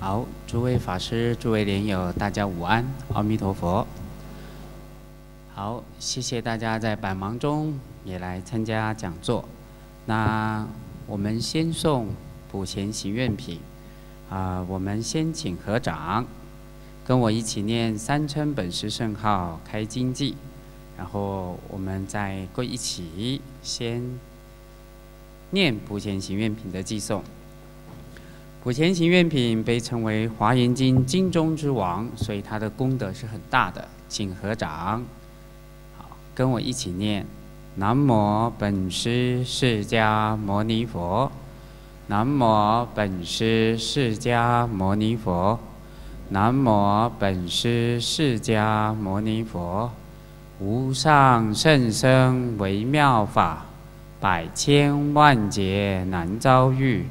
好，诸位法师、诸位莲友，大家午安，阿弥陀佛。好，谢谢大家在百忙中也来参加讲座。那我们先送普贤行愿品，啊，我们先请合掌，跟我一起念三称本师圣号开经记，然后我们再各一起先念普贤行愿品的寄诵。普贤行愿品被称为华严经经中之王，所以它的功德是很大的，请合掌。好，跟我一起念：南无本师释迦牟尼佛，南无本师释迦牟尼佛，南无本师释迦牟尼佛。无上甚深微妙法，百千万劫难遭遇。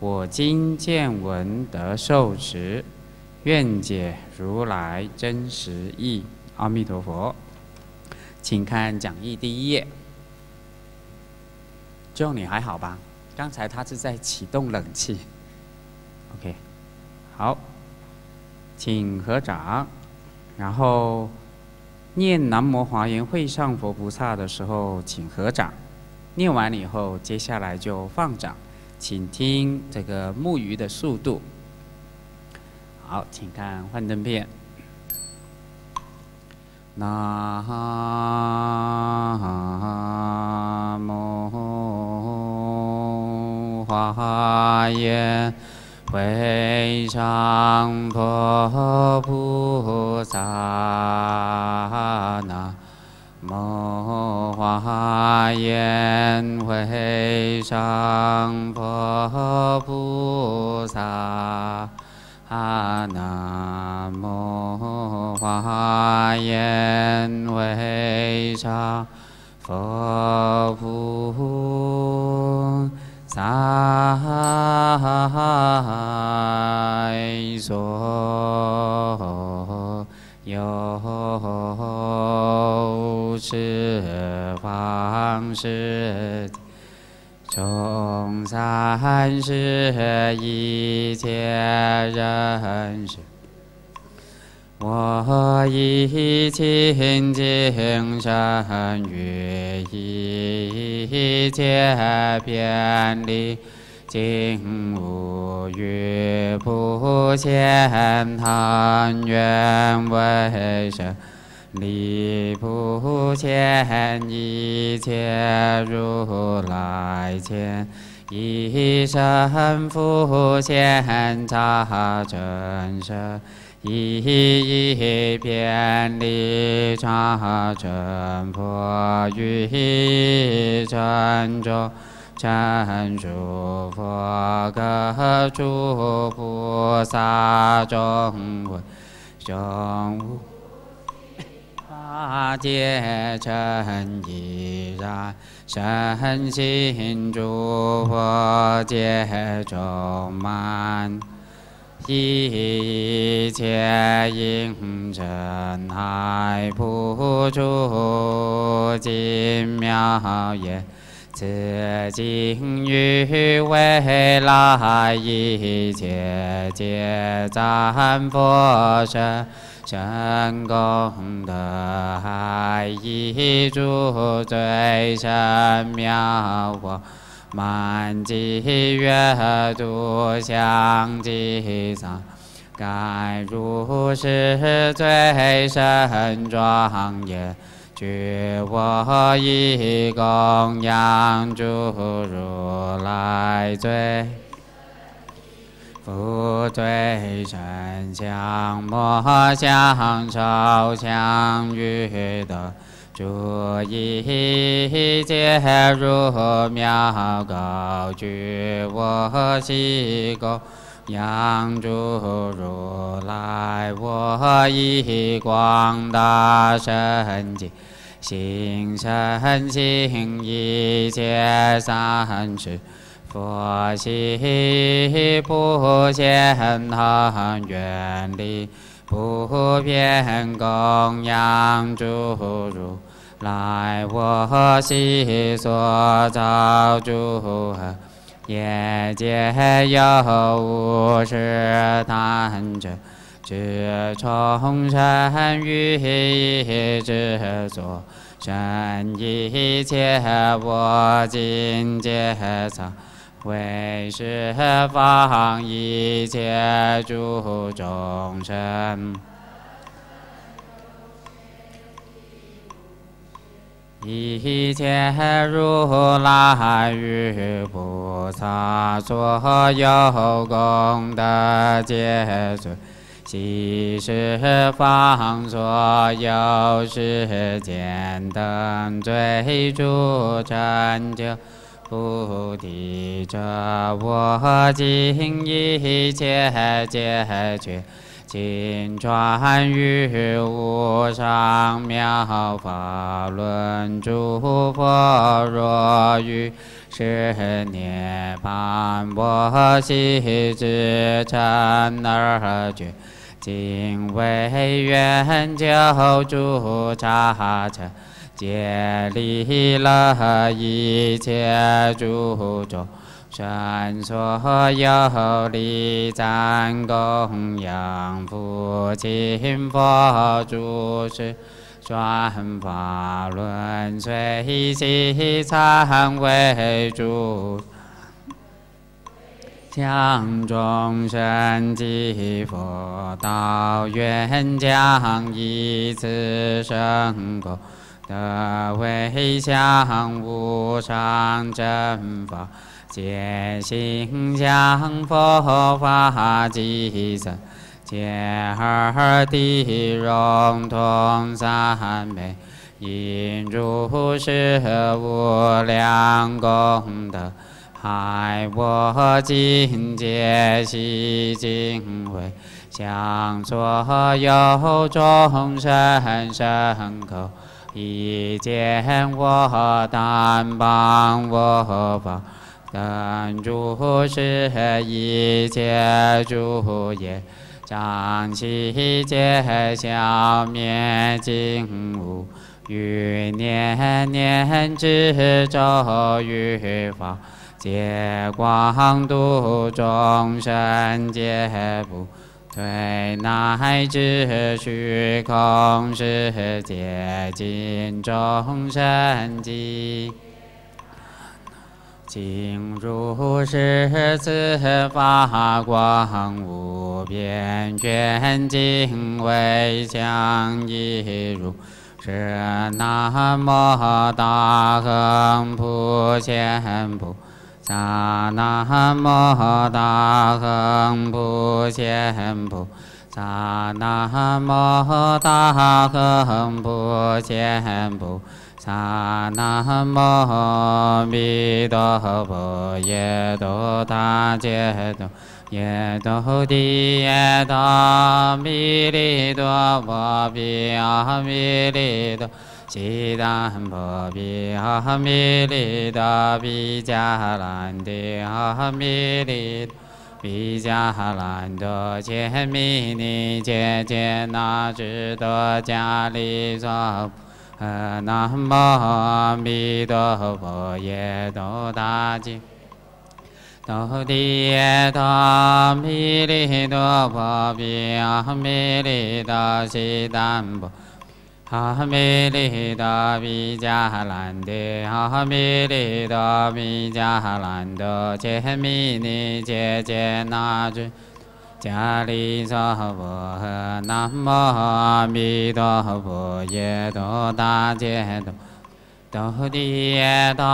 我今见闻得受持，愿解如来真实义。阿弥陀佛，请看讲义第一页。就你还好吧？刚才他是在启动冷气。OK，好，请合掌，然后念南无华严会上佛菩萨的时候，请合掌。念完了以后，接下来就放掌。请听这个木鱼的速度。好，请看幻灯片。南无华严会上佛菩萨那。摩华严会上佛菩萨，阿南无华严会上佛菩萨，所有。十方世界，众三世一切人世，我以清净身语一切遍礼，尽无余不欠贪愿为生。离不欠一切如来前，一生复现刹真身，一一遍礼刹真佛于真中，真诸佛各诸菩萨众会众无。法界真依然，身心诸佛界充满，一切因真海普诸精妙言，此经于未来一切皆赞佛身。真功德海一诸最深妙光，满积月度相继藏，盖如是最深庄严，觉我以供养诸如来最。不对真相，莫相朝相遇的诸一切如妙高举，我悉供养诸如来，我以广大圣境，心生心一切三世。佛系不见他愿力，不变供养诸如来，我悉所造诸恶业界有无始贪者，知众生于之所生一切我境界藏，为十方一切诸众生。一切如来与菩萨所有功德皆随，悉十方所有世间等最诸成就菩提者，我今一切皆觉。金传于无上妙法论，诸佛若于是涅槃，我悉知尘而觉。今为愿救诸刹尘，皆离了一切诸众。善所有礼赞供养，父亲佛祖师，转法轮，随喜忏为主，将众生及佛道愿将以此生功德为向无上正法。见心向佛法即生，见二地融通三昧，因如是无量功德，海我今界悉尽慧，向所有众生生口，一见我当帮我法。但诸是一切诸业，障其皆消灭尽无，于念念之咒语法，皆光度众生皆不退，乃至虚空世界尽众生际尽。如是此法光无边，愿尽为相依如是。南无大恒普贤菩萨，南无大恒普贤菩萨，南无大恒普贤菩。萨南无阿弥陀佛，耶多他揭多，耶多地耶多弥利多，波比阿弥利多，悉达婆毗阿弥利多，比迦兰帝阿弥利多，比迦兰多揭弥尼揭揭那智多迦利娑。南无阿弥陀佛，耶多大吉，多地耶多弥利多婆毗阿弥利多悉达婆，阿弥利多比迦兰帝，阿弥利多比迦兰多揭弥尼揭揭那智。迦利娑婆诃，南无阿弥陀佛，耶多大揭多，多地耶多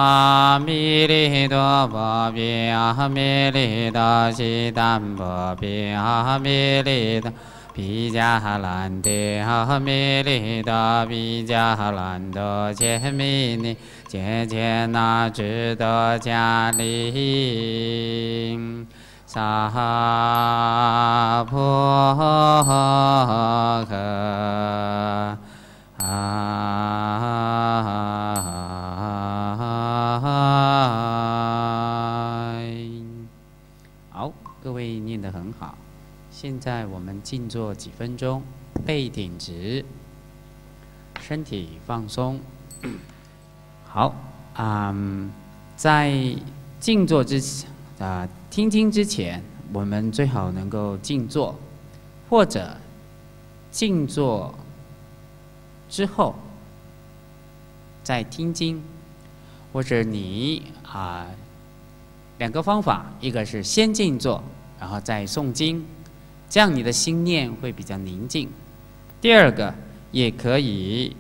弥利多波比阿弥利多悉达波比阿弥利多毗迦兰帝阿弥利多毗迦兰多揭弥尼揭揭那智多迦利。萨婆诃。啊好，各位念得很。现在我们静坐几分钟，背挺直，身体放松。好，嗯，在静坐之前。啊，听经之前，我们最好能够静坐，或者静坐之后再听经，或者你啊两个方法，一个是先静坐，然后再诵经，这样你的心念会比较宁静。第二个也可以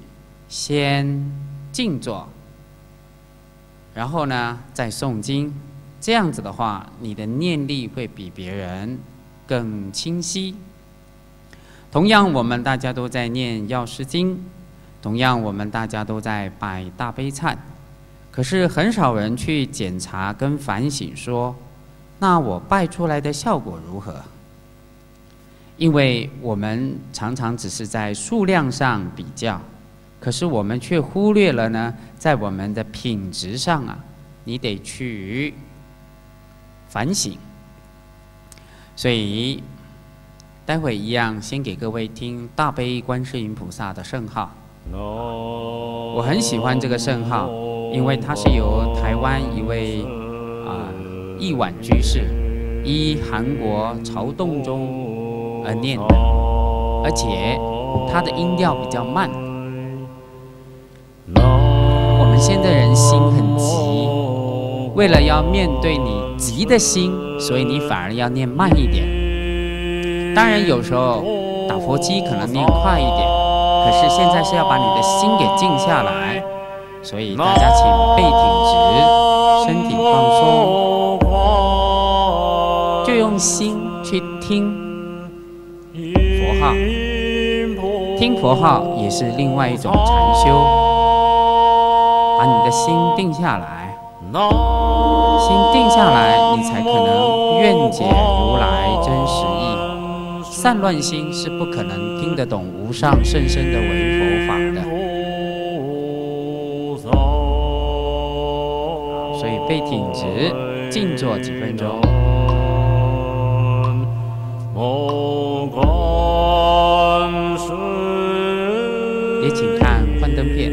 先静坐。然后呢，再诵经，这样子的话，你的念力会比别人更清晰。同样，我们大家都在念药师经，同样我们大家都在拜大悲忏，可是很少人去检查跟反省，说，那我拜出来的效果如何？因为我们常常只是在数量上比较。可是我们却忽略了呢，在我们的品质上啊，你得去反省。所以，待会一样，先给各位听大悲观世音菩萨的圣号。我很喜欢这个圣号，因为它是由台湾一位啊一晚居士依韩国朝洞中而念的，而且它的音调比较慢。我们现在人心很急，为了要面对你急的心，所以你反而要念慢一点。当然有时候打佛机可能念快一点，可是现在是要把你的心给静下来，所以大家请背挺直，身体放松，就用心去听佛听佛号也是另外一种禅修。把你的心定下来，心定下来，你才可能愿解如来真实意。散乱心是不可能听得懂无上甚深的为佛法的。所以背挺直，静坐几分钟。也请看幻灯片。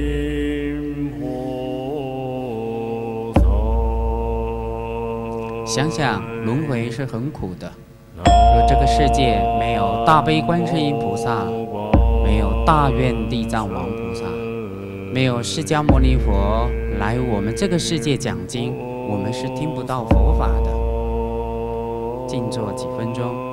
想想轮回是很苦的，若这个世界没有大悲观世音菩萨，没有大愿地藏王菩萨，没有释迦牟尼佛来我们这个世界讲经，我们是听不到佛法的。静坐几分钟。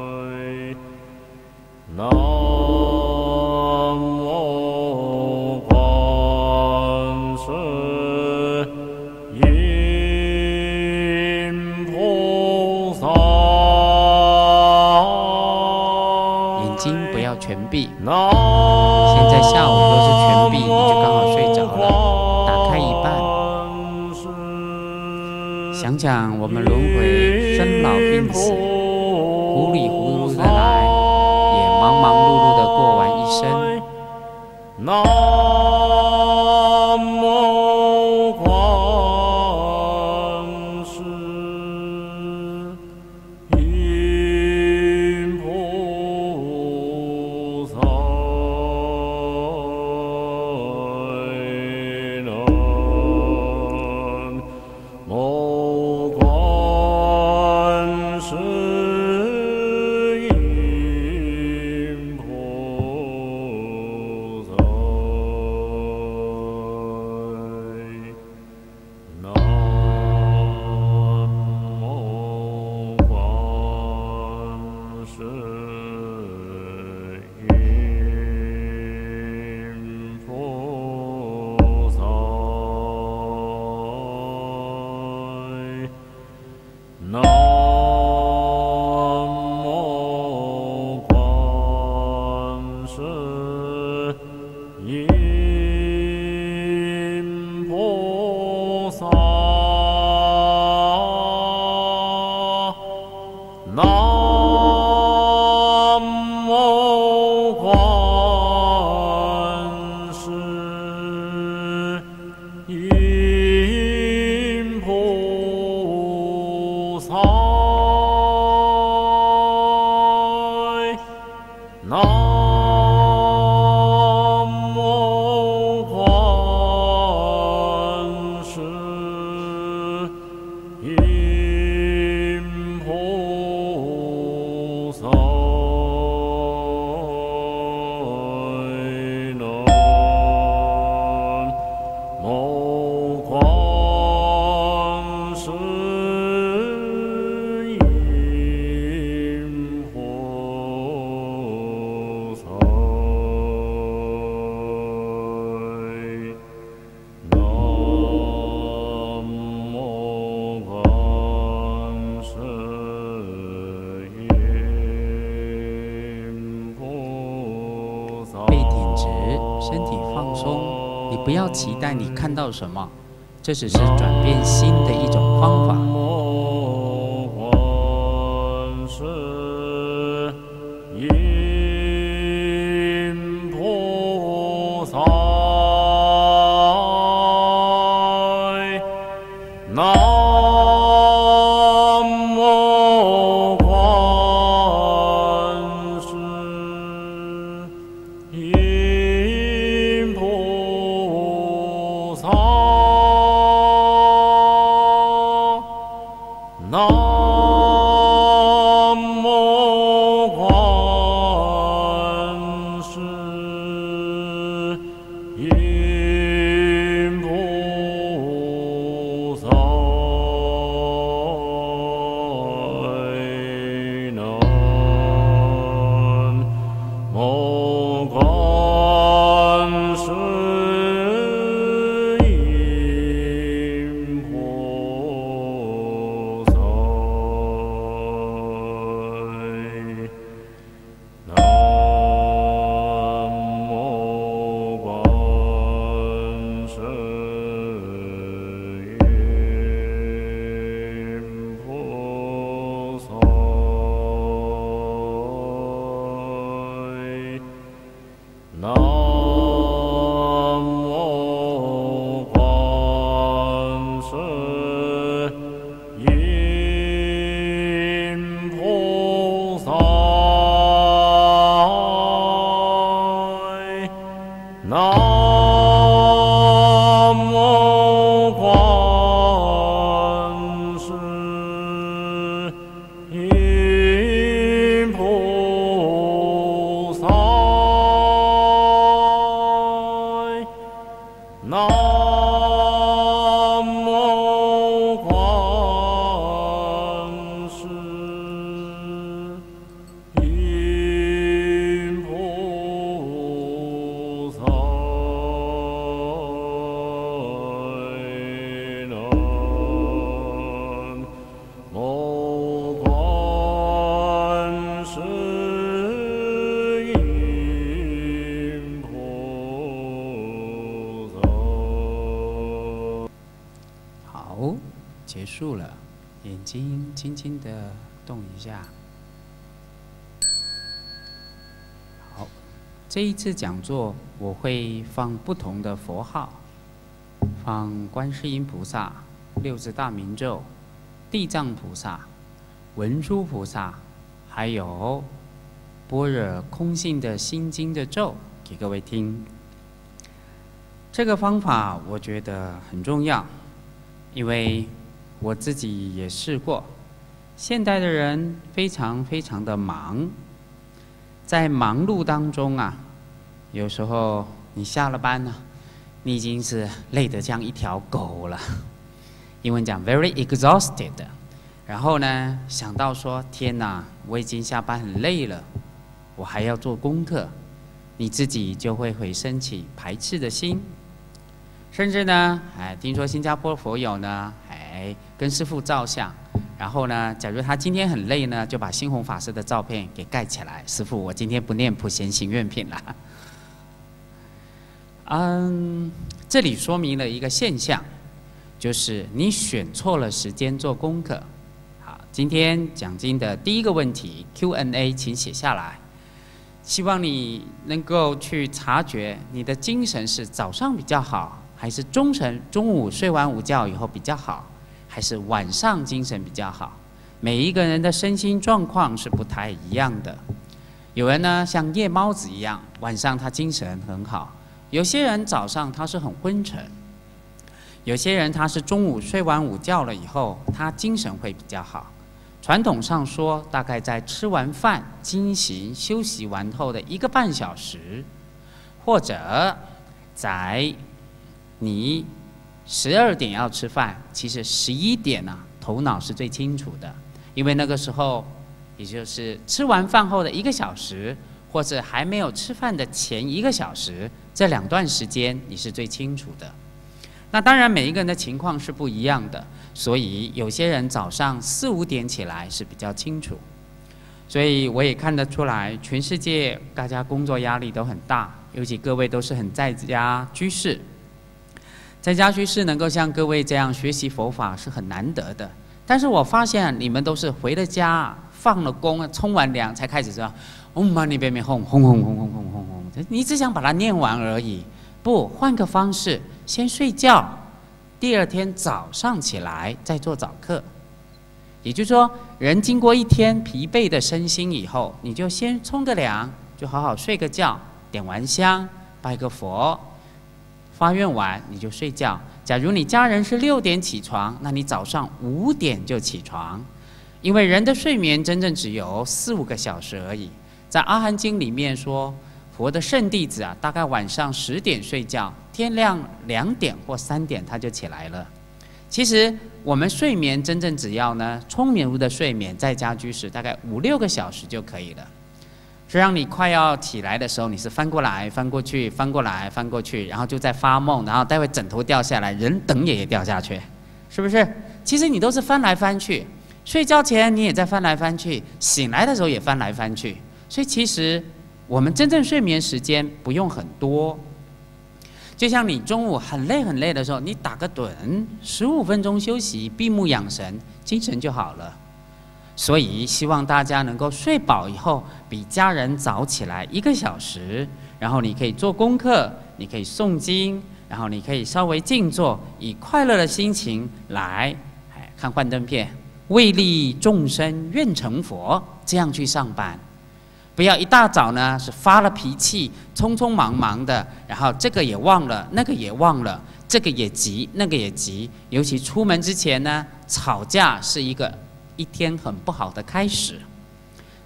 要期待你看到什么，这只是转变心的一种方法。好这一次讲座，我会放不同的佛号，放观世音菩萨、六字大明咒、地藏菩萨、文殊菩萨，还有般若空性的心经的咒给各位听。这个方法我觉得很重要，因为我自己也试过。现代的人非常非常的忙，在忙碌当中啊。有时候你下了班呢，你已经是累得像一条狗了。英文讲 very exhausted，然后呢想到说天哪，我已经下班很累了，我还要做功课，你自己就会会升起排斥的心。甚至呢，哎，听说新加坡佛友呢，哎，跟师父照相，然后呢，假如他今天很累呢，就把星红法师的照片给盖起来。师父，我今天不念普贤行愿品了。嗯，这里说明了一个现象，就是你选错了时间做功课。好，今天讲经的第一个问题 Q&A，请写下来。希望你能够去察觉你的精神是早上比较好，还是中晨中午睡完午觉以后比较好，还是晚上精神比较好？每一个人的身心状况是不太一样的。有人呢像夜猫子一样，晚上他精神很好。有些人早上他是很昏沉，有些人他是中午睡完午觉了以后，他精神会比较好。传统上说，大概在吃完饭、精行休息完后的一个半小时，或者在你十二点要吃饭，其实十一点呢，头脑是最清楚的，因为那个时候，也就是吃完饭后的一个小时，或者还没有吃饭的前一个小时。这两段时间你是最清楚的，那当然每一个人的情况是不一样的，所以有些人早上四五点起来是比较清楚，所以我也看得出来，全世界大家工作压力都很大，尤其各位都是很在家居士，在家居士能够像各位这样学习佛法是很难得的。但是我发现你们都是回了家，放了工，冲完凉才开始说“嗡嘛呢呗咪吽，轰轰轰轰轰轰轰”，你只想把它念完而已。不，换个方式，先睡觉，第二天早上起来再做早课。也就是说，人经过一天疲惫的身心以后，你就先冲个凉，就好好睡个觉，点完香，拜个佛，发愿完你就睡觉。假如你家人是六点起床，那你早上五点就起床，因为人的睡眠真正只有四五个小时而已。在《阿含经》里面说，佛的圣弟子啊，大概晚上十点睡觉，天亮两点或三点他就起来了。其实我们睡眠真正只要呢，充足的睡眠，在家居士大概五六个小时就可以了。是让你快要起来的时候，你是翻过来翻过去，翻过来翻过去，然后就在发梦，然后待会枕头掉下来，人等也掉下去，是不是？其实你都是翻来翻去，睡觉前你也在翻来翻去，醒来的时候也翻来翻去，所以其实我们真正睡眠时间不用很多。就像你中午很累很累的时候，你打个盹，十五分钟休息，闭目养神，精神就好了。所以希望大家能够睡饱以后，比家人早起来一个小时，然后你可以做功课，你可以诵经，然后你可以稍微静坐，以快乐的心情来哎看幻灯片，为利众生愿成佛，这样去上班。不要一大早呢是发了脾气，匆匆忙忙的，然后这个也忘了，那个也忘了，这个也急，那个也急。尤其出门之前呢，吵架是一个。一天很不好的开始，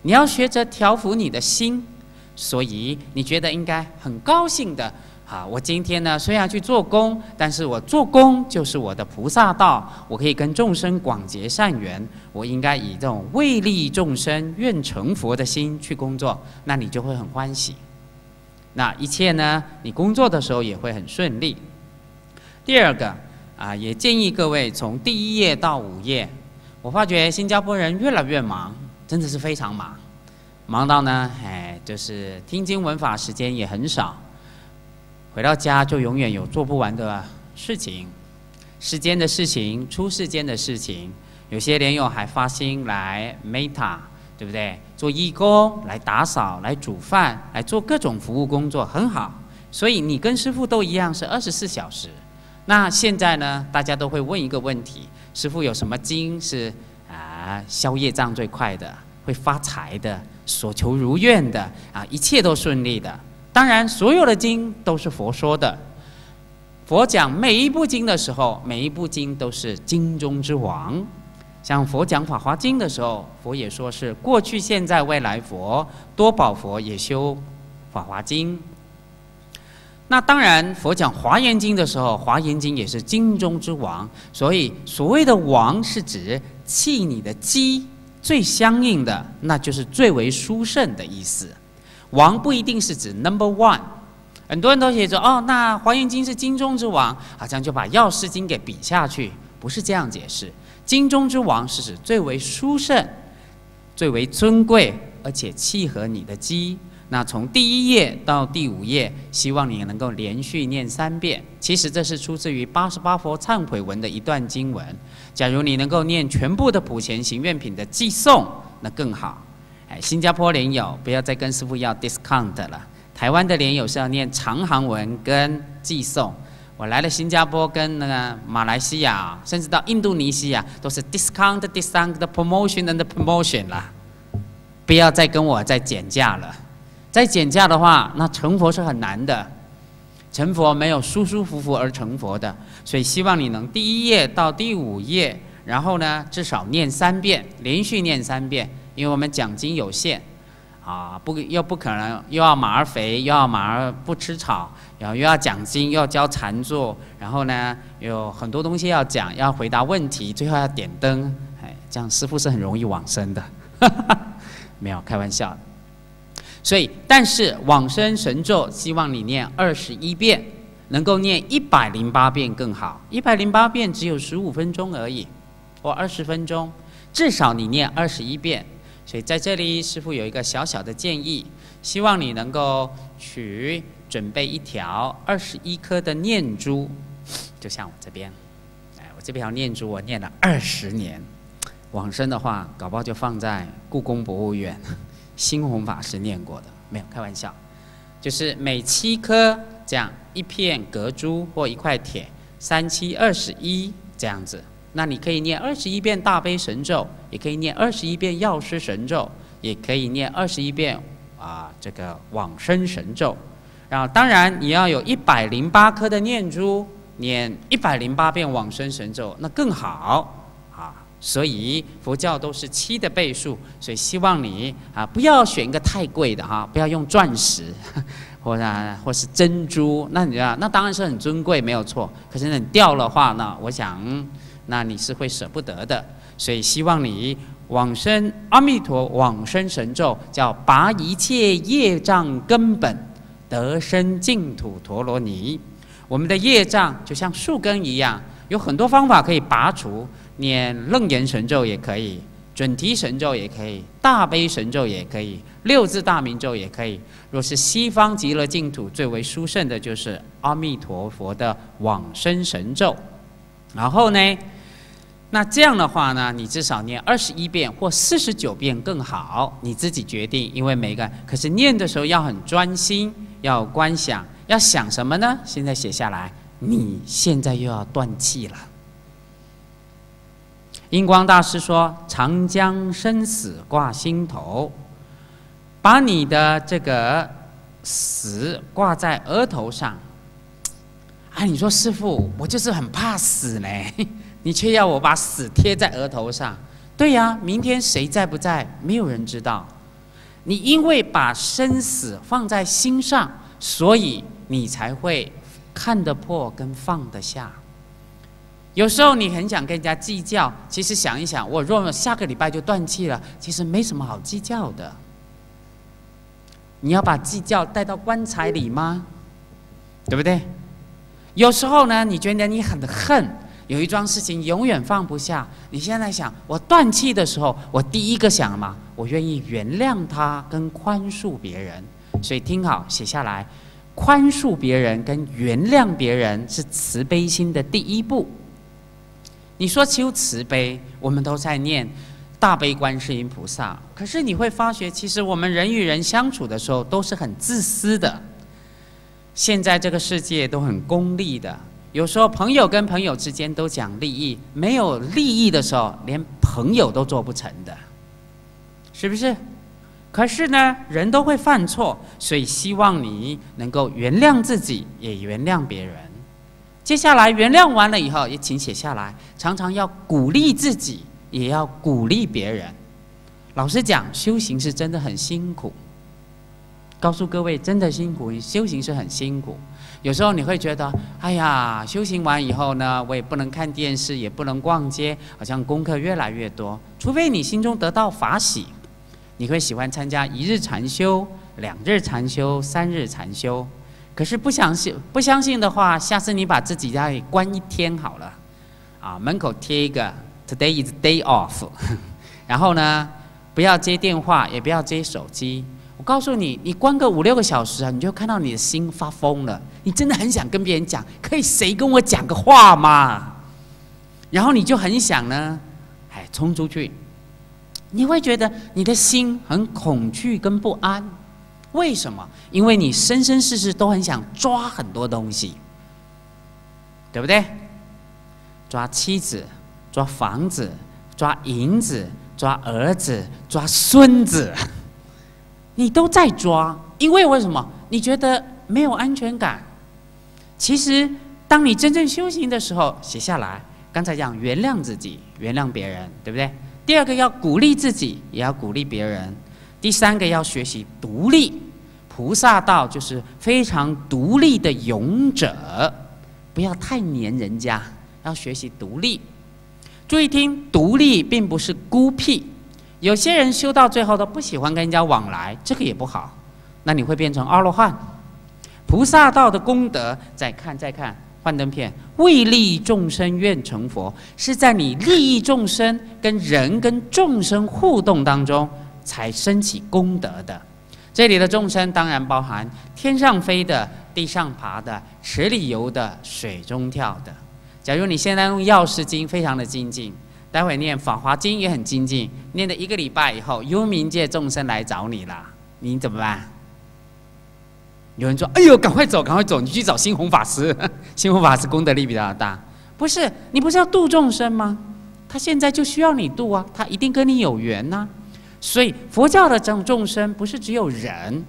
你要学着调服你的心，所以你觉得应该很高兴的啊！我今天呢虽然去做工，但是我做工就是我的菩萨道，我可以跟众生广结善缘，我应该以这种为利众生、愿成佛的心去工作，那你就会很欢喜。那一切呢，你工作的时候也会很顺利。第二个啊，也建议各位从第一页到五页。我发觉新加坡人越来越忙，真的是非常忙，忙到呢，哎，就是听经闻法时间也很少，回到家就永远有做不完的事情，世间的事情，出世间的事情，有些莲友还发心来 Meta，对不对？做义工，来打扫，来煮饭，来做各种服务工作，很好。所以你跟师傅都一样是二十四小时。那现在呢，大家都会问一个问题。师傅有什么经是啊消业障最快的，会发财的，所求如愿的啊，一切都顺利的。当然，所有的经都是佛说的。佛讲每一部经的时候，每一部经都是经中之王。像佛讲《法华经》的时候，佛也说是过去、现在、未来佛多宝佛也修《法华经》。那当然，佛讲《华严经》的时候，《华严经》也是经中之王。所以，所谓的“王”是指气你的机最相应的，那就是最为殊胜的意思。王不一定是指 number one。很多人都写着哦，那《华严经》是经中之王，好像就把《药师经》给比下去，不是这样解释。经中之王是指最为殊胜、最为尊贵，而且契合你的机。那从第一页到第五页，希望你能够连续念三遍。其实这是出自于八十八佛忏悔文的一段经文。假如你能够念全部的普贤行愿品的寄送，那更好。哎，新加坡莲友不要再跟师傅要 discount 了。台湾的莲友是要念长行文跟寄送。我来了新加坡跟那个马来西亚，甚至到印度尼西亚，都是 discount discount 的 promotion and promotion 啦。不要再跟我再减价了。再减价的话，那成佛是很难的。成佛没有舒舒服服而成佛的，所以希望你能第一页到第五页，然后呢至少念三遍，连续念三遍。因为我们奖金有限，啊不又不可能又要马儿肥，又要马儿不吃草，然后又要奖金，又要教禅坐，然后呢有很多东西要讲，要回答问题，最后要点灯，哎，这样师傅是很容易往生的。没有开玩笑。所以，但是往生神咒，希望你念二十一遍，能够念一百零八遍更好。一百零八遍只有十五分钟而已，或二十分钟，至少你念二十一遍。所以在这里，师父有一个小小的建议，希望你能够取准备一条二十一颗的念珠，就像我这边，哎，我这条念珠我念了二十年，往生的话，搞不好就放在故宫博物院，新弘法师念过的，没有开玩笑，就是每七颗这样一片隔珠或一块铁，三七二十一这样子。那你可以念二十一遍大悲神咒，也可以念二十一遍药师神咒，也可以念二十一遍啊这个往生神咒。然后当然你要有一百零八颗的念珠，念一百零八遍往生神咒，那更好。所以佛教都是七的倍数，所以希望你啊不要选一个太贵的哈，不要用钻石，或者或是珍珠，那你知道那当然是很尊贵没有错。可是你掉的话呢，我想。那你是会舍不得的，所以希望你往生阿弥陀往生神咒，叫拔一切业障根本，得生净土陀罗尼。我们的业障就像树根一样，有很多方法可以拔除，念楞严神咒也可以，准提神咒也可以，大悲神咒也可以，六字大明咒也可以。若是西方极乐净土最为殊胜的，就是阿弥陀佛的往生神咒。然后呢？那这样的话呢，你至少念二十一遍或四十九遍更好，你自己决定。因为每个可是念的时候要很专心，要观想，要想什么呢？现在写下来。你现在又要断气了。印光大师说：“常将生死挂心头，把你的这个死挂在额头上。”啊，你说师傅，我就是很怕死呢。你却要我把死贴在额头上，对呀，明天谁在不在，没有人知道。你因为把生死放在心上，所以你才会看得破跟放得下。有时候你很想跟人家计较，其实想一想，我若下个礼拜就断气了，其实没什么好计较的。你要把计较带到棺材里吗？对不对？有时候呢，你觉得你很恨。有一桩事情永远放不下。你现在想，我断气的时候，我第一个想嘛，我愿意原谅他跟宽恕别人。所以听好，写下来，宽恕别人跟原谅别人是慈悲心的第一步。你说求慈悲，我们都在念大悲观世音菩萨，可是你会发觉，其实我们人与人相处的时候都是很自私的。现在这个世界都很功利的。有时候朋友跟朋友之间都讲利益，没有利益的时候，连朋友都做不成的，是不是？可是呢，人都会犯错，所以希望你能够原谅自己，也原谅别人。接下来原谅完了以后，也请写下来，常常要鼓励自己，也要鼓励别人。老实讲，修行是真的很辛苦。告诉各位，真的辛苦，修行是很辛苦。有时候你会觉得，哎呀，修行完以后呢，我也不能看电视，也不能逛街，好像功课越来越多。除非你心中得到法喜，你会喜欢参加一日禅修、两日禅修、三日禅修。可是不相信，不相信的话，下次你把自己家里关一天好了，啊，门口贴一个 “Today is day off”，然后呢，不要接电话，也不要接手机。我告诉你，你关个五六个小时啊，你就看到你的心发疯了。你真的很想跟别人讲，可以谁跟我讲个话吗？然后你就很想呢，哎，冲出去。你会觉得你的心很恐惧跟不安，为什么？因为你生生世世都很想抓很多东西，对不对？抓妻子，抓房子，抓银子，抓儿子，抓孙子。你都在抓，因为为什么？你觉得没有安全感。其实，当你真正修行的时候，写下来。刚才讲原谅自己，原谅别人，对不对？第二个要鼓励自己，也要鼓励别人。第三个要学习独立。菩萨道就是非常独立的勇者，不要太黏人家，要学习独立。注意听，独立并不是孤僻。有些人修到最后都不喜欢跟人家往来，这个也不好。那你会变成阿罗汉。菩萨道的功德，再看再看，幻灯片，为利众生愿成佛，是在你利益众生跟人跟众生互动当中，才升起功德的。这里的众生当然包含天上飞的、地上爬的、池里游的、水中跳的。假如你现在用药师经，非常的精进，待会念法华经也很精进，念了一个礼拜以后，幽冥界众生来找你了，你怎么办？有人说：“哎呦，赶快走，赶快走，你去找新红法师。新红法师功德力比较大。不是你不是要度众生吗？他现在就需要你度啊，他一定跟你有缘呐。所以佛教的这种众生不是只有人，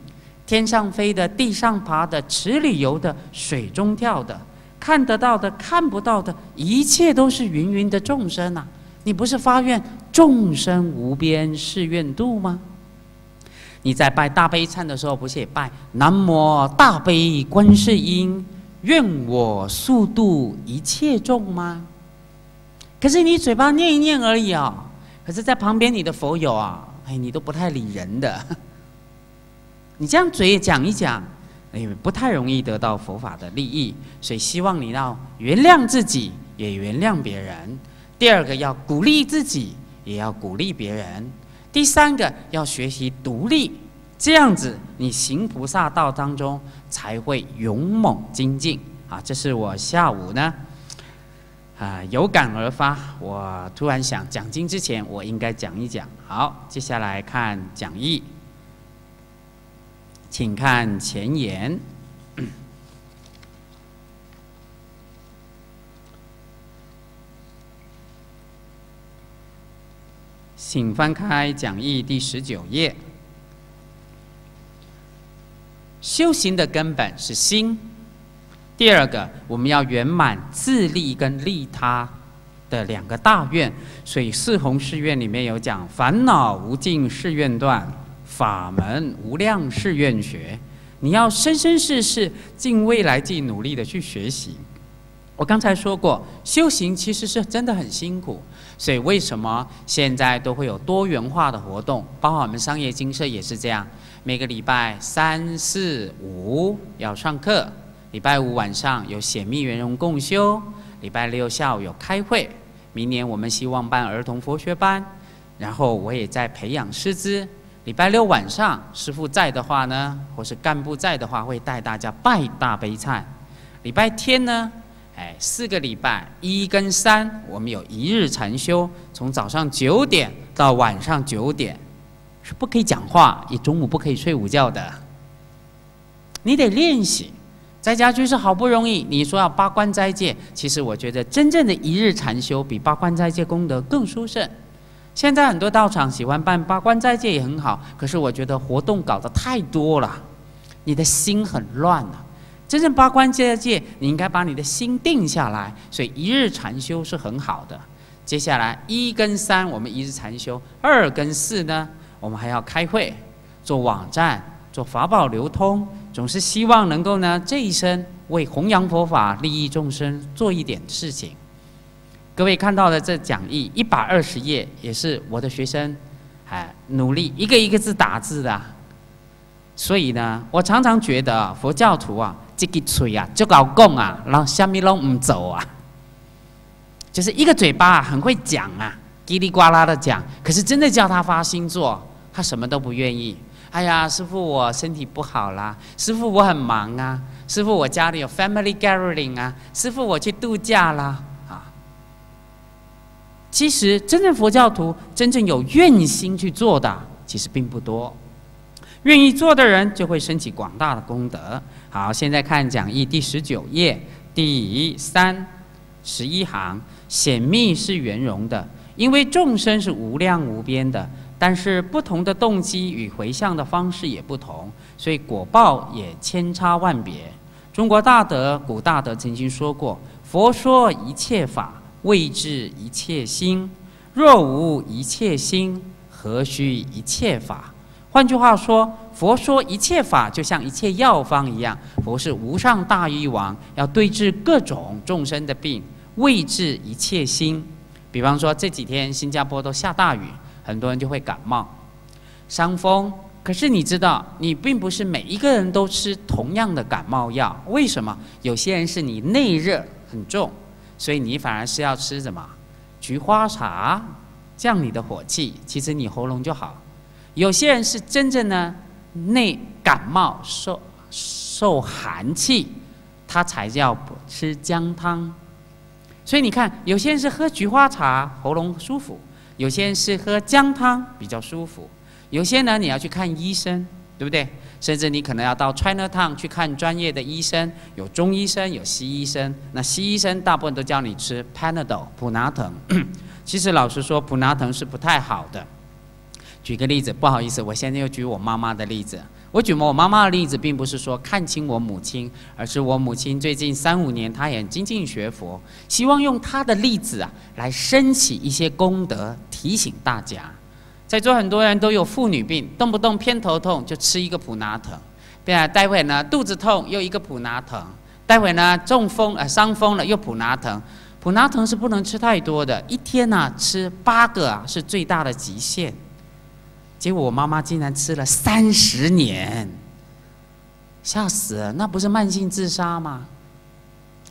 天上飞的、地上爬的、池里游的、水中跳的，看得到的、看不到的，一切都是芸芸的众生呐。你不是发愿众生无边誓愿度吗？”你在拜大悲忏的时候，不是也拜南无大悲观世音，愿我速度一切众吗？可是你嘴巴念一念而已啊，可是在旁边你的佛友啊，哎，你都不太理人的。你这样嘴讲一讲，哎，不太容易得到佛法的利益，所以希望你要原谅自己，也原谅别人。第二个要鼓励自己，也要鼓励别人。第三个要学习独立，这样子你行菩萨道当中才会勇猛精进啊！这是我下午呢，啊有感而发，我突然想讲经之前我应该讲一讲。好，接下来看讲义，请看前言。请翻开讲义第十九页。修行的根本是心。第二个，我们要圆满自利跟利他的两个大愿。所以四弘誓愿里面有讲：烦恼无尽誓愿断，法门无量誓愿学。你要生生世世尽未来尽努力的去学习。我刚才说过，修行其实是真的很辛苦。所以为什么现在都会有多元化的活动？包括我们商业精舍也是这样，每个礼拜三四五要上课，礼拜五晚上有显密圆融共修，礼拜六下午有开会。明年我们希望办儿童佛学班，然后我也在培养师资。礼拜六晚上师傅在的话呢，或是干部在的话，会带大家拜大悲忏。礼拜天呢？哎，四个礼拜一跟三，我们有一日禅修，从早上九点到晚上九点，是不可以讲话，也中午不可以睡午觉的。你得练习，在家居士好不容易，你说要八关斋戒，其实我觉得真正的一日禅修比八关斋戒功德更殊胜。现在很多道场喜欢办八关斋戒也很好，可是我觉得活动搞得太多了，你的心很乱了。真正八关斋戒，你应该把你的心定下来，所以一日禅修是很好的。接下来一跟三，我们一日禅修；二跟四呢，我们还要开会、做网站、做法宝流通，总是希望能够呢这一生为弘扬佛法、利益众生做一点事情。各位看到的这讲义一百二十页，也是我的学生哎努力一个一个字打字的。所以呢，我常常觉得佛教徒啊。这个嘴啊，就搞讲啊，然后下面都唔走啊，就是一个嘴巴啊很会讲啊，叽里呱啦的讲，可是真的叫他发心做，他什么都不愿意。哎呀，师傅我身体不好啦，师傅我很忙啊，师傅我家里有 family gathering 啊，师傅我去度假啦。啊。其实真正佛教徒真正有愿心去做的，其实并不多。愿意做的人就会升起广大的功德。好，现在看讲义第十九页。第三十一行，显密是圆融的，因为众生是无量无边的，但是不同的动机与回向的方式也不同，所以果报也千差万别。中国大德古大德曾经说过：“佛说一切法，为治一切心。若无一切心，何须一切法？”换句话说，佛说一切法就像一切药方一样，佛是无上大医王，要对治各种众生的病，为治一切心。比方说这几天新加坡都下大雨，很多人就会感冒、伤风。可是你知道，你并不是每一个人都吃同样的感冒药。为什么？有些人是你内热很重，所以你反而是要吃什么菊花茶降你的火气，其实你喉咙就好。有些人是真正呢内感冒受受寒气，他才要吃姜汤。所以你看，有些人是喝菊花茶喉咙舒服，有些人是喝姜汤比较舒服，有些呢你要去看医生，对不对？甚至你可能要到 China Town 去看专业的医生，有中医生，有西医生。那西医生大部分都叫你吃 Panadol 普拿疼。其实老实说，普拿疼是不太好的。举个例子，不好意思，我现在又举我妈妈的例子。我举我妈妈的例子，并不是说看清我母亲，而是我母亲最近三五年，她也精进学佛，希望用她的例子啊，来升起一些功德，提醒大家。在座很多人都有妇女病，动不动偏头痛就吃一个普拿疼，对啊，待会呢肚子痛又一个普拿疼，待会呢中风呃伤风了又普拿疼。普拿疼是不能吃太多的，一天呢吃八个啊是最大的极限。结果我妈妈竟然吃了三十年，吓死了！那不是慢性自杀吗？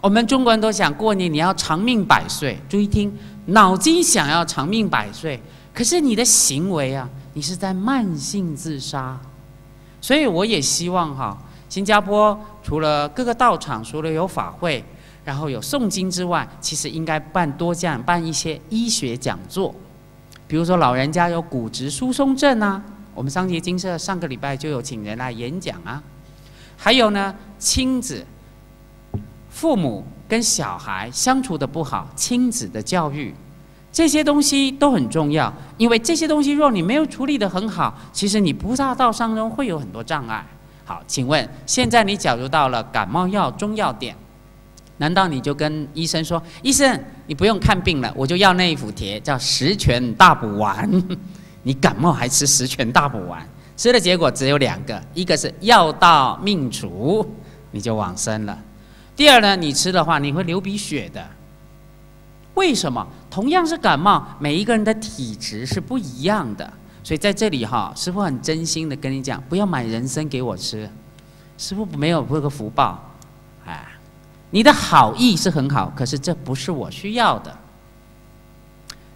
我们中国人都想过年你要长命百岁，注意听，脑筋想要长命百岁，可是你的行为啊，你是在慢性自杀。所以我也希望哈，新加坡除了各个道场除了有法会，然后有诵经之外，其实应该办多这样办一些医学讲座。比如说，老人家有骨质疏松症啊，我们桑杰金社上个礼拜就有请人来演讲啊。还有呢，亲子、父母跟小孩相处的不好，亲子的教育，这些东西都很重要。因为这些东西，若你没有处理得很好，其实你菩萨道上中会有很多障碍。好，请问现在你假如到了感冒药中药店。难道你就跟医生说：“医生，你不用看病了，我就要那一副贴，叫十全大补丸。你感冒还吃十全大补丸，吃的结果只有两个：一个是药到命除，你就往生了；第二呢，你吃的话你会流鼻血的。为什么？同样是感冒，每一个人的体质是不一样的。所以在这里哈，师傅很真心的跟你讲，不要买人参给我吃，师傅没有这个福报，哎。”你的好意是很好，可是这不是我需要的。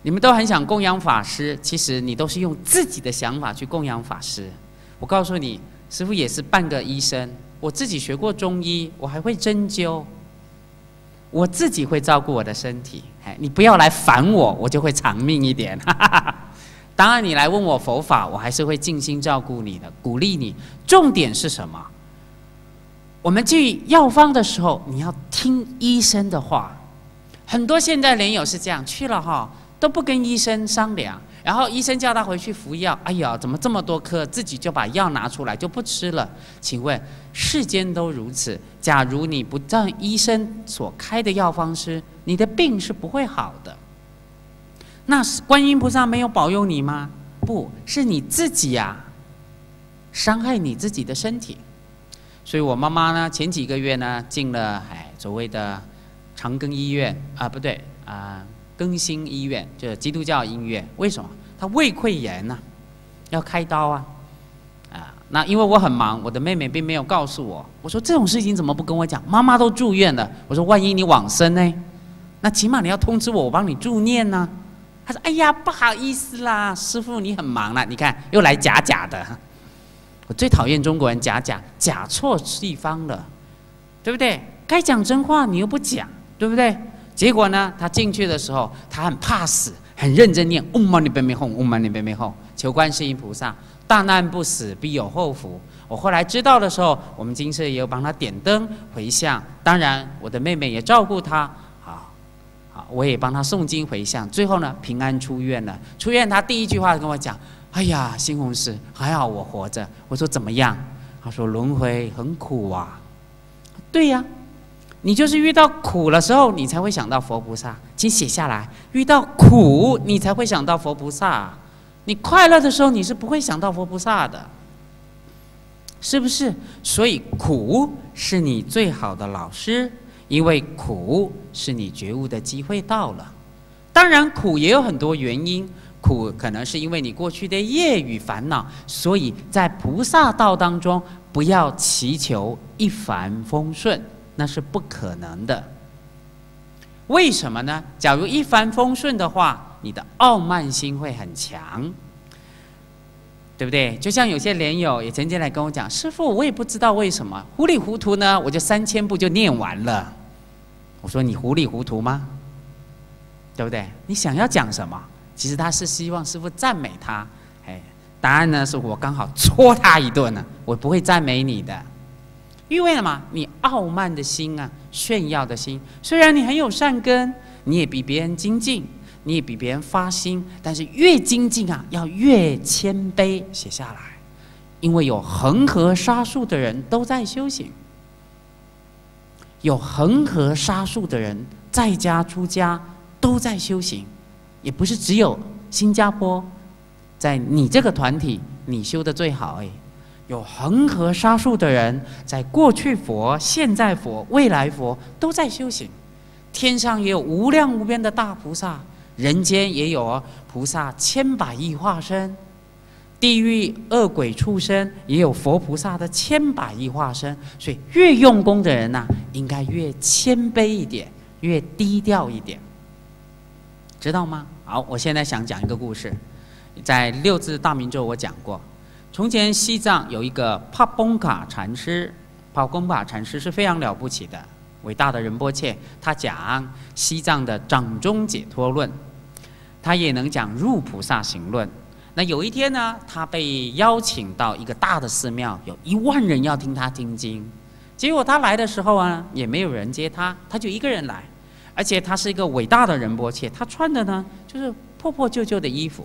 你们都很想供养法师，其实你都是用自己的想法去供养法师。我告诉你，师傅也是半个医生，我自己学过中医，我还会针灸，我自己会照顾我的身体。哎，你不要来烦我，我就会长命一点。当然，你来问我佛法，我还是会尽心照顾你的，鼓励你。重点是什么？我们去药方的时候，你要听医生的话。很多现代人友是这样去了哈，都不跟医生商量，然后医生叫他回去服药。哎呀，怎么这么多颗？自己就把药拿出来就不吃了。请问世间都如此，假如你不照医生所开的药方吃，你的病是不会好的。那观音菩萨没有保佑你吗？不是你自己呀，伤害你自己的身体。所以我妈妈呢，前几个月呢进了哎所谓的长庚医院啊，不对啊，更新医院，就是基督教医院。为什么？她胃溃疡呢，要开刀啊啊！那因为我很忙，我的妹妹并没有告诉我。我说这种事情怎么不跟我讲？妈妈都住院了。我说万一你往生呢？那起码你要通知我，我帮你助念呢。她说：“哎呀，不好意思啦，师傅你很忙了。你看又来假假的。”我最讨厌中国人假假假错地方了，对不对？该讲真话你又不讲，对不对？结果呢，他进去的时候，他很怕死，很认真念“嗡嘛呢呗咪吽，嗡嘛呢呗咪吽”，求观世音菩萨，大难不死，必有后福。我后来知道的时候，我们金色也有帮他点灯回向，当然我的妹妹也照顾他，好，好，我也帮他诵经回向，最后呢，平安出院了。出院，他第一句话跟我讲。哎呀，新红师，还好我活着。我说怎么样？他说轮回很苦啊。对呀，你就是遇到苦的时候，你才会想到佛菩萨。请写下来，遇到苦你才会想到佛菩萨。你快乐的时候，你是不会想到佛菩萨的，是不是？所以苦是你最好的老师，因为苦是你觉悟的机会到了。当然，苦也有很多原因。苦可能是因为你过去的业与烦恼，所以在菩萨道当中，不要祈求一帆风顺，那是不可能的。为什么呢？假如一帆风顺的话，你的傲慢心会很强。对不对？就像有些莲友也曾经来跟我讲，师傅，我也不知道为什么糊里糊涂呢，我就三千步就念完了。我说你糊里糊涂吗？对不对？你想要讲什么？其实他是希望师傅赞美他。哎，答案呢是我刚好戳他一顿呢，我不会赞美你的，因为什么？你傲慢的心啊，炫耀的心，虽然你很有善根，你也比别人精进。你也比别人发心，但是越精进啊，要越谦卑。写下来，因为有恒河沙数的人都在修行，有恒河沙数的人在家出家都在修行，也不是只有新加坡，在你这个团体你修的最好哎，有恒河沙数的人在过去佛、现在佛、未来佛都在修行，天上也有无量无边的大菩萨。人间也有菩萨千百亿化身，地狱恶鬼畜生也有佛菩萨的千百亿化身，所以越用功的人呐，应该越谦卑一点，越低调一点，知道吗？好，我现在想讲一个故事，在六字大明咒我讲过，从前西藏有一个帕崩卡禅师，帕崩卡禅师是非常了不起的。伟大的仁波切，他讲西藏的掌中解脱论，他也能讲入菩萨行论。那有一天呢，他被邀请到一个大的寺庙，有一万人要听他听经。结果他来的时候啊，也没有人接他，他就一个人来。而且他是一个伟大的仁波切，他穿的呢就是破破旧旧的衣服。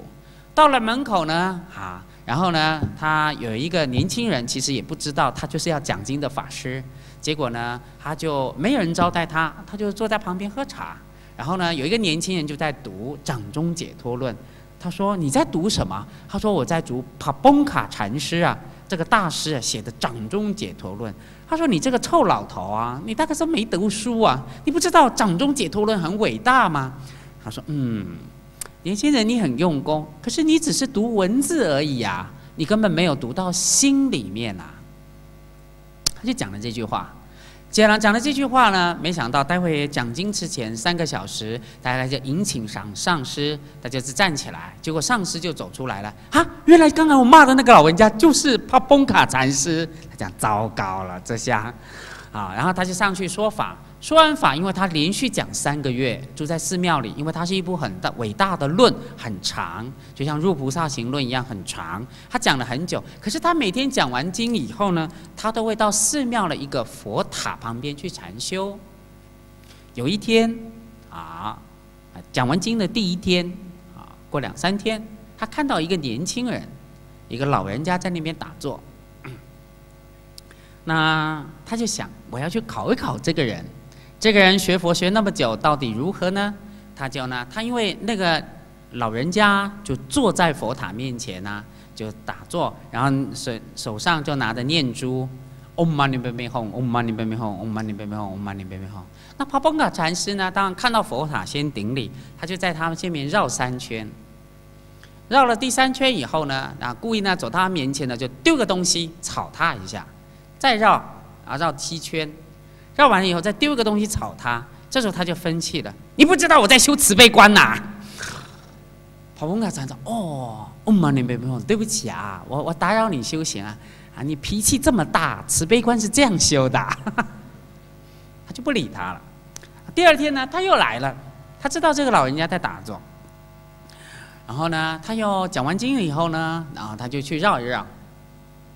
到了门口呢，啊，然后呢，他有一个年轻人，其实也不知道他就是要讲经的法师。结果呢，他就没有人招待他，他就坐在旁边喝茶。然后呢，有一个年轻人就在读《掌中解脱论》。他说：“你在读什么？”他说：“我在读帕崩卡禅师啊，这个大师写的《掌中解脱论》。”他说：“你这个臭老头啊，你大概是没读书啊，你不知道《掌中解脱论》很伟大吗？”他说：“嗯，年轻人，你很用功，可是你只是读文字而已啊，你根本没有读到心里面啊。”他就讲了这句话，接着讲了这句话呢，没想到待会讲经之前三个小时，大家就迎请上上师，他就站起来，结果上师就走出来了，哈，原来刚才我骂的那个老人家就是帕崩卡禅师，他讲糟糕了，这下，啊，然后他就上去说法。说完法，因为他连续讲三个月，住在寺庙里，因为他是一部很大伟大的论，很长，就像入菩萨行论一样很长。他讲了很久，可是他每天讲完经以后呢，他都会到寺庙的一个佛塔旁边去禅修。有一天，啊，讲完经的第一天，啊，过两三天，他看到一个年轻人，一个老人家在那边打坐。那他就想，我要去考一考这个人。这个人学佛学那么久，到底如何呢？他就呢，他因为那个老人家就坐在佛塔面前呢，就打坐，然后手手上就拿着念珠，Om Mani Padme Hum，Om Mani Padme Hum，Om Mani Padme Hum，Om Mani Padme Hum。那帕邦卡禅师呢，当然看到佛塔先顶礼，他就在他们前面绕三圈，绕了第三圈以后呢，啊，故意呢走他面前呢，就丢个东西吵他一下，再绕啊绕七圈。绕完了以后，再丢一个东西吵他，这时候他就分气了。你不知道我在修慈悲观呐？跑公卡禅说：“哦，哦嘛，你别别对不起啊，我我打扰你修行啊，啊，你脾气这么大，慈悲观是这样修的。”他就不理他了。第二天呢，他又来了，他知道这个老人家在打坐，然后呢，他又讲完经以后呢，然后他就去绕一绕。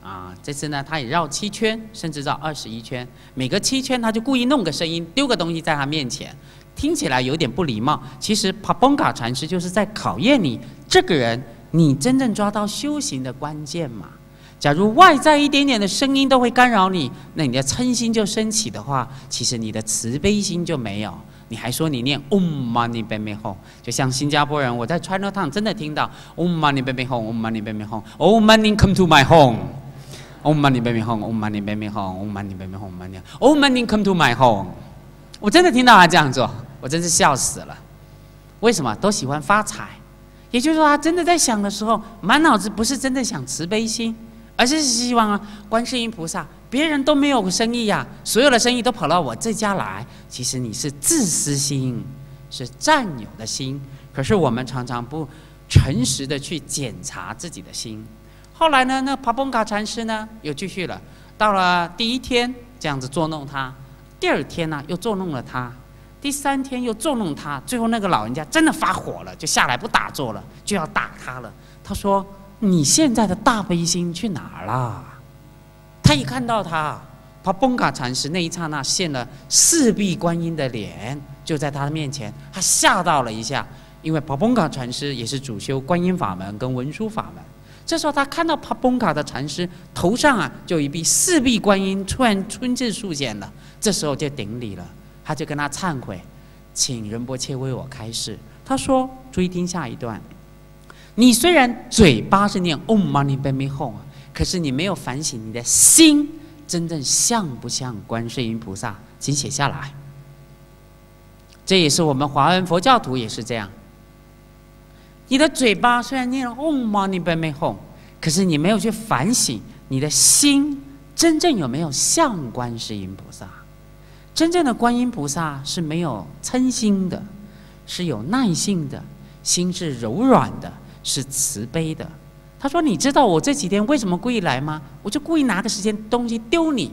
啊，这次呢，他也绕七圈，甚至绕二十一圈。每个七圈，他就故意弄个声音，丢个东西在他面前，听起来有点不礼貌。其实帕崩卡禅师就是在考验你这个人，你真正抓到修行的关键嘛？假如外在一点点的声音都会干扰你，那你的嗔心就升起的话，其实你的慈悲心就没有。你还说你念 Om Mani Padme Hum，就像新加坡人，我在 China Town 真的听到 Om Mani p a m e h o Om Mani p a m e Hum，Oh Mani Come to my home。Om Mani Padme Hum，Om Mani Padme Hum，Om Mani Padme Hum，Om Mani，Om Mani come to my home。我真的听到他这样做，我真是笑死了。为什么都喜欢发财？也就是说，他真的在想的时候，满脑子不是真的想慈悲心，而是希望啊，观世音菩萨，别人都没有生意呀，所有的生意都跑到我这家来。其实你是自私心，是占有的心。可是我们常常不诚实的去检查自己的心。后来呢，那帕崩卡禅师呢又继续了，到了第一天这样子捉弄他，第二天呢又捉弄了他，第三天又捉弄他，最后那个老人家真的发火了，就下来不打坐了，就要打他了。他说：“你现在的大悲心去哪儿了？”他一看到他，帕崩卡禅师那一刹那现了四臂观音的脸，就在他的面前，他吓到了一下，因为帕崩卡禅师也是主修观音法门跟文殊法门。这时候，他看到帕崩卡的禅师头上啊，就一臂四臂观音突然春自出现了。这时候就顶礼了，他就跟他忏悔，请仁波切为我开示。他说：“注意听下一段，你虽然嘴巴是念 Om Mani Padme Hum，可是你没有反省你的心真正像不像观世音菩萨，请写下来。这也是我们华人佛教徒也是这样。”你的嘴巴虽然念了 Om Mani p a m e Hum，可是你没有去反省你的心真正有没有像观世音菩萨。真正的观音菩萨是没有嗔心的，是有耐性的，心是柔软的，是慈悲的。他说：“你知道我这几天为什么故意来吗？我就故意拿个时间东西丢你，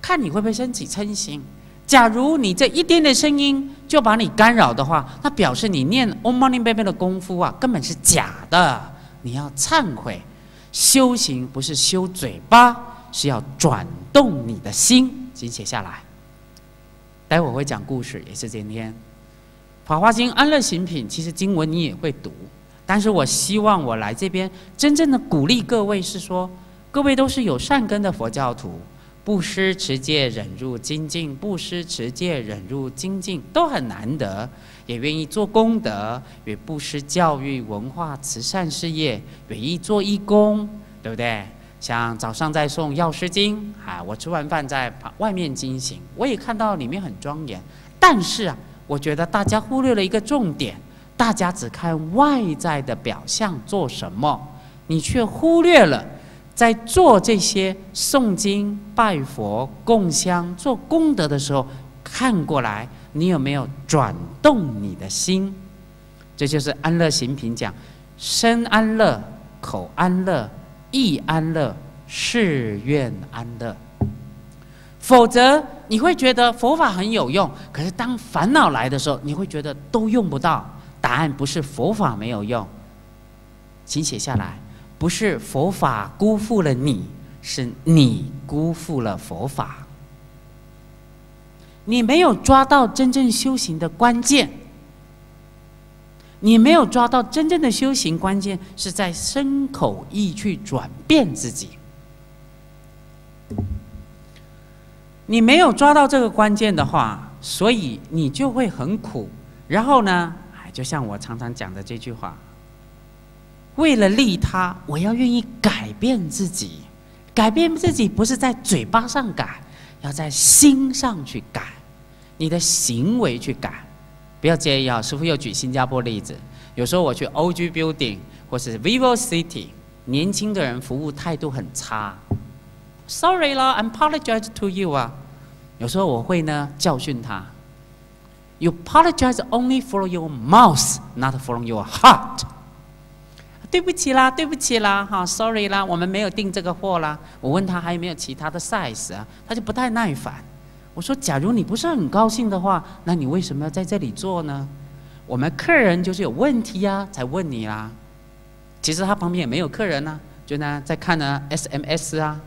看你会不会升起嗔心。”假如你这一点点声音就把你干扰的话，那表示你念 Om Mani Padme 的功夫啊，根本是假的。你要忏悔，修行不是修嘴巴，是要转动你的心。请写下来。待会会讲故事，也是今天《法华经·安乐行品》。其实经文你也会读，但是我希望我来这边真正的鼓励各位是说，各位都是有善根的佛教徒。布施、持戒、忍辱、精进，布施、持戒、忍辱、精进都很难得，也愿意做功德，也布施教育、文化、慈善事业，愿意做义工，对不对？像早上在诵药师经，啊，我吃完饭在外面进行，我也看到里面很庄严。但是啊，我觉得大家忽略了一个重点，大家只看外在的表象做什么，你却忽略了。在做这些诵经、拜佛、供香、做功德的时候，看过来，你有没有转动你的心？这就是安乐行品讲：身安乐，口安乐，意安乐，誓愿安乐。否则，你会觉得佛法很有用，可是当烦恼来的时候，你会觉得都用不到。答案不是佛法没有用，请写下来。不是佛法辜负了你，是你辜负了佛法。你没有抓到真正修行的关键，你没有抓到真正的修行关键是在身口意去转变自己。你没有抓到这个关键的话，所以你就会很苦。然后呢，哎，就像我常常讲的这句话。为了利他，我要愿意改变自己。改变自己不是在嘴巴上改，要在心上去改，你的行为去改。不要介意啊，师傅又举新加坡例子。有时候我去 OG Building 或是 Vivo City，年轻的人服务态度很差。Sorry 啦，I'm apologize to you 啊。有时候我会呢教训他。You apologize only for your mouth, not for your heart. 对不起啦，对不起啦，哈，sorry 啦，我们没有订这个货啦。我问他还有没有其他的 size 啊，他就不太耐烦。我说，假如你不是很高兴的话，那你为什么要在这里做呢？我们客人就是有问题呀，才问你啦。其实他旁边也没有客人呢，就呢在看呢 SMS 啊，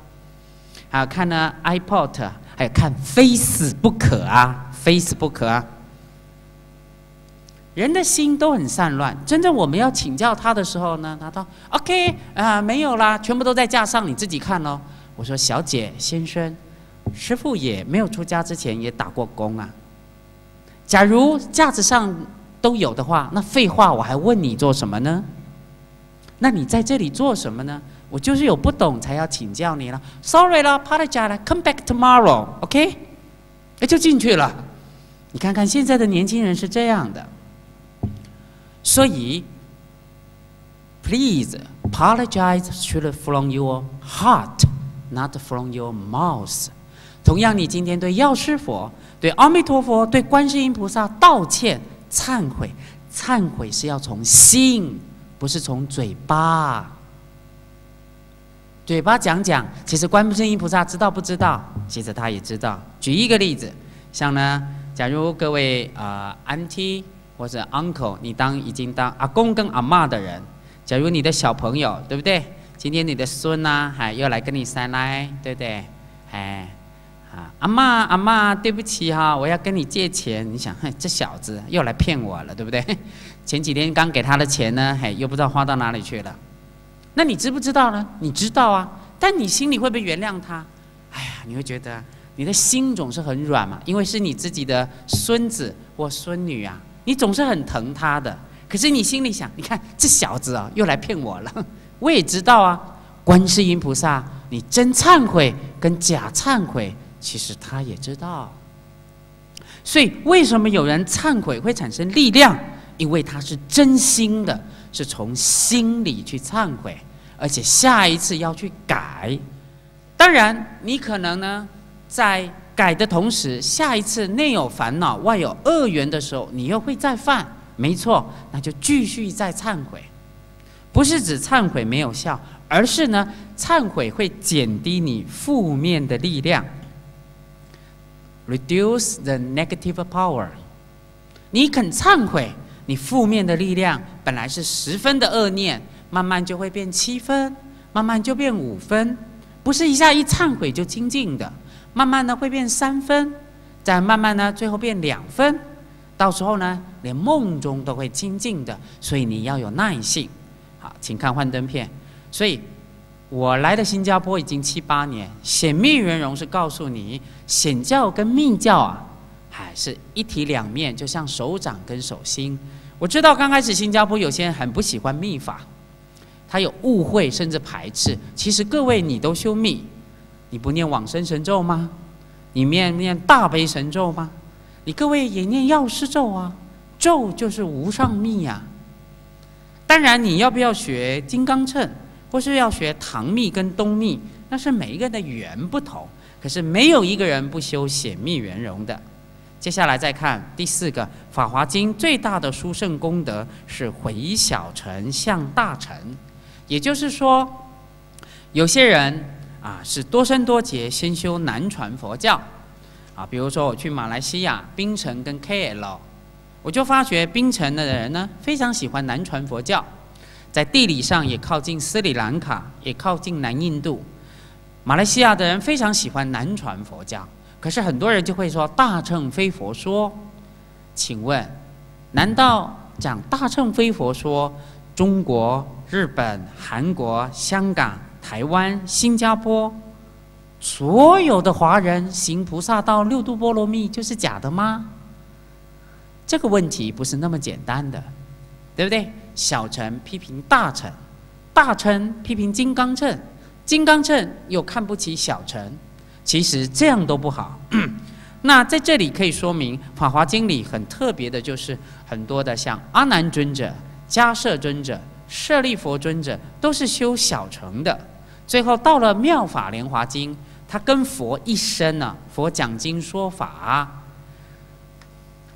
还有看呢 iPod，还有看 Facebook 啊，Facebook 啊。人的心都很散乱，真正我们要请教他的时候呢，他说：“OK 啊，没有啦，全部都在架上，你自己看喽。”我说：“小姐、先生，师傅也没有出家之前也打过工啊。假如架子上都有的话，那废话我还问你做什么呢？那你在这里做什么呢？我就是有不懂才要请教你了。Sorry 了 p a r t y 了，Come back tomorrow，OK？哎，就进去了。你看看现在的年轻人是这样的。”所以，please apologize should from your heart, not from your mouth。同样，你今天对药师佛、对阿弥陀佛、对观世音菩萨道歉、忏悔，忏悔是要从心，不是从嘴巴。嘴巴讲讲，其实观世音菩萨知道不知道？其实他也知道。举一个例子，像呢，假如各位啊，auntie 或者 uncle，你当已经当阿公跟阿妈的人，假如你的小朋友，对不对？今天你的孙呐，还又来跟你塞奶，对不对？哎，啊，阿妈阿妈，对不起哈，我要跟你借钱。你想，嘿，这小子又来骗我了，对不对？前几天刚给他的钱呢，嘿，又不知道花到哪里去了。那你知不知道呢？你知道啊，但你心里会不会原谅他？哎呀，你会觉得你的心总是很软嘛，因为是你自己的孙子或孙女啊，你总是很疼他的。可是你心里想，你看这小子啊，又来骗我了。我也知道啊，观世音菩萨，你真忏悔跟假忏悔，其实他也知道。所以为什么有人忏悔会产生力量？因为他是真心的。是从心里去忏悔，而且下一次要去改。当然，你可能呢，在改的同时，下一次内有烦恼、外有恶缘的时候，你又会再犯。没错，那就继续再忏悔。不是指忏悔没有效，而是呢，忏悔会减低你负面的力量，reduce the negative power。你肯忏悔。你负面的力量本来是十分的恶念，慢慢就会变七分，慢慢就变五分，不是一下一忏悔就清净的，慢慢的会变三分，再慢慢呢，最后变两分，到时候呢，连梦中都会清净的。所以你要有耐性。好，请看幻灯片。所以我来的新加坡已经七八年，显密圆融是告诉你，显教跟密教啊。还是一体两面，就像手掌跟手心。我知道刚开始新加坡有些人很不喜欢密法，他有误会甚至排斥。其实各位，你都修密，你不念往生神咒吗？你念念大悲神咒吗？你各位也念药师咒啊，咒就是无上密呀。当然，你要不要学金刚乘，或是要学唐密跟东密，那是每一个人的缘不同。可是没有一个人不修显密圆融的。接下来再看第四个《法华经》，最大的殊胜功德是回小乘向大乘，也就是说，有些人啊是多生多劫先修南传佛教，啊，比如说我去马来西亚槟城跟 KL，我就发觉槟城的人呢非常喜欢南传佛教，在地理上也靠近斯里兰卡，也靠近南印度，马来西亚的人非常喜欢南传佛教。可是很多人就会说大乘非佛说，请问，难道讲大乘非佛说，中国、日本、韩国、香港、台湾、新加坡，所有的华人行菩萨道六度波罗蜜就是假的吗？这个问题不是那么简单的，对不对？小乘批评大乘，大乘批评金刚乘，金刚乘又看不起小乘。其实这样都不好。那在这里可以说明，《法华经》里很特别的，就是很多的像阿难尊者、迦摄尊者、舍利佛尊者，都是修小乘的。最后到了《妙法莲华经》，他跟佛一生呢，佛讲经说法，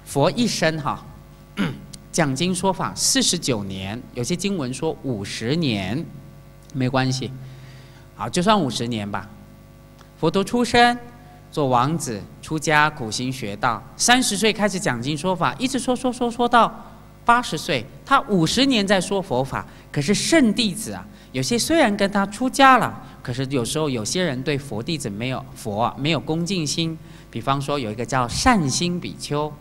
佛一生哈，讲经说法四十九年，有些经文说五十年，没关系，好，就算五十年吧。佛陀出生，做王子，出家苦行学道，三十岁开始讲经说法，一直说说说说到八十岁，他五十年在说佛法。可是圣弟子啊，有些虽然跟他出家了，可是有时候有些人对佛弟子没有佛，没有恭敬心。比方说有一个叫善心比丘，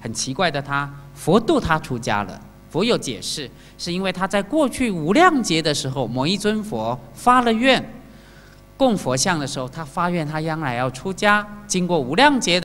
很奇怪的他，佛度他出家了。佛有解释，是因为他在过去无量劫的时候，某一尊佛发了愿。供佛像的时候，他发愿他将来要出家，经过无量劫。